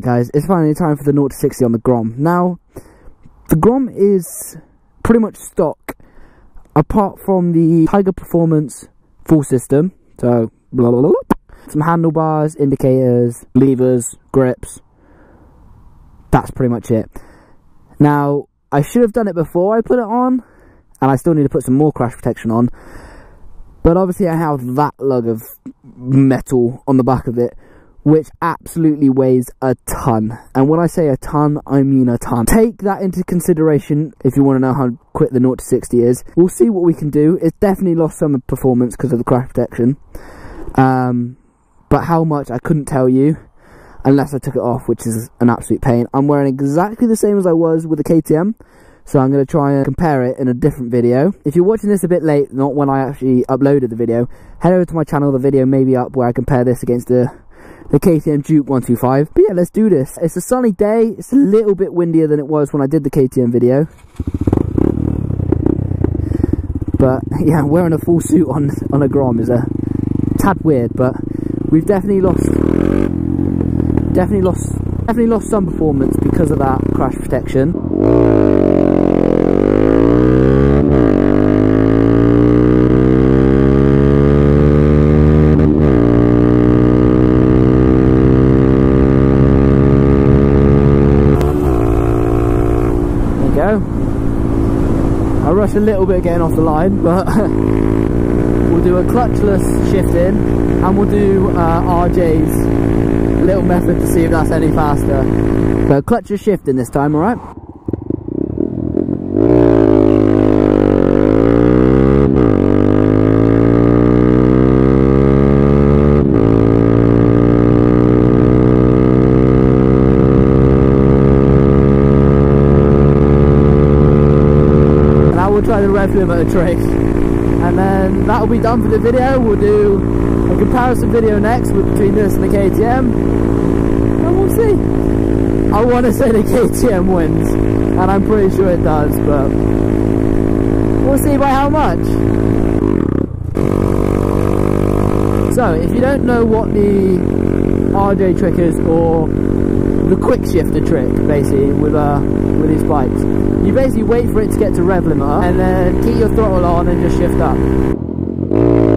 guys, it's finally time for the 0 to 60 on the Grom. Now, the Grom is pretty much stock, apart from the Tiger Performance full system. So, blah, blah, blah, some handlebars, indicators, levers, grips. That's pretty much it. Now, I should have done it before I put it on, and I still need to put some more crash protection on. But obviously I have that lug of metal on the back of it, which absolutely weighs a ton. And when I say a ton, I mean a ton. Take that into consideration if you want to know how quick the 0 to 60 is. We'll see what we can do. It's definitely lost some of performance because of the crash protection. Um, but how much, I couldn't tell you unless I took it off, which is an absolute pain. I'm wearing exactly the same as I was with the KTM. So I'm going to try and compare it in a different video. If you're watching this a bit late, not when I actually uploaded the video, head over to my channel, the video may be up where I compare this against the the KTM Duke 125. But yeah, let's do this. It's a sunny day. It's a little bit windier than it was when I did the KTM video. But yeah, wearing a full suit on, on a Grom is a tad weird, but we've definitely lost, definitely lost, definitely lost some performance because of that crash protection. A little bit getting off the line, but we'll do a clutchless shift in and we'll do uh, RJ's little method to see if that's any faster. So clutchless shift in this time, alright? Try the rev limiter trick and then that'll be done for the video. We'll do a comparison video next between this and the KTM and we'll see. I want to say the KTM wins and I'm pretty sure it does but we'll see by how much. So if you don't know what the RJ trick is or the quick shifter trick basically with uh with these bikes. You basically wait for it to get to rev limiter and then keep your throttle on and just shift up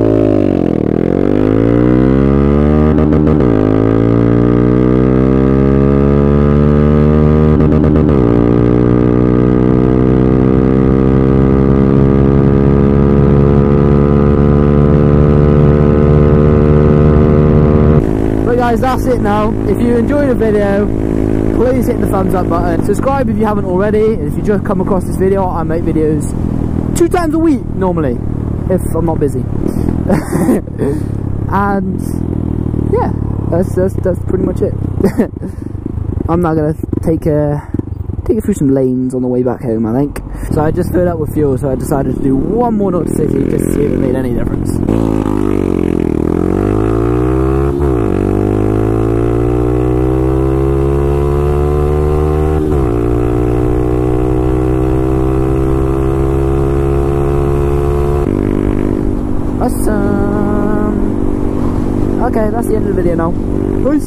guys that's it now. If you enjoyed the video please hit the thumbs up button. Subscribe if you haven't already. And if you just come across this video I make videos two times a week normally if I'm not busy. And yeah that's, that's, that's pretty much it. I'm not gonna take a take it through some lanes on the way back home I think. So I just filled up with fuel so I decided to do one more 0 to 60 just to see if it made any difference cái bác sĩ nhân viên nào ui